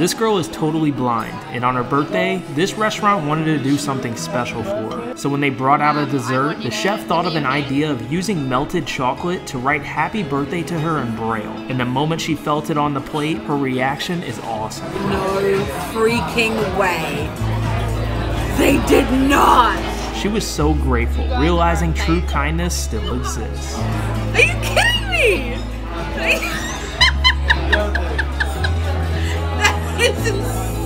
This girl is totally blind, and on her birthday, this restaurant wanted to do something special for her. So when they brought out a dessert, the chef thought of an idea of using melted chocolate to write happy birthday to her in Braille. And the moment she felt it on the plate, her reaction is awesome. No freaking way. They did not. She was so grateful, realizing true kindness still exists. it's insane.